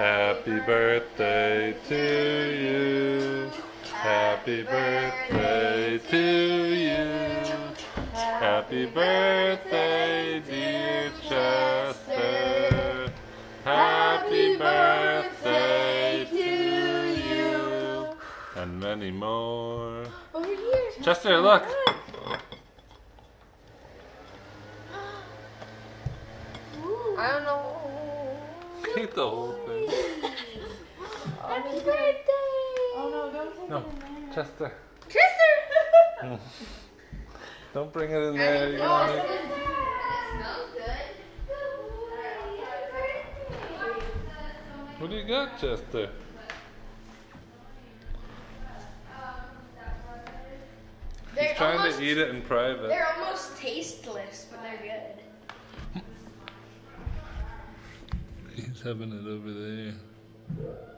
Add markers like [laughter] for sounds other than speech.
Happy birthday to you. Happy birthday to you. Happy birthday, dear Chester. Happy birthday to you. And many more. Over here. Chester, look. I don't know. Eat the whole thing. [laughs] Happy birthday. Oh no, don't take No, it in there. Chester. Tristan. [laughs] Don't bring it in there. You don't want it. What do you got, Chester? They're He's trying almost, to eat it in private. They're almost tasteless, but they're good. He's having it over there.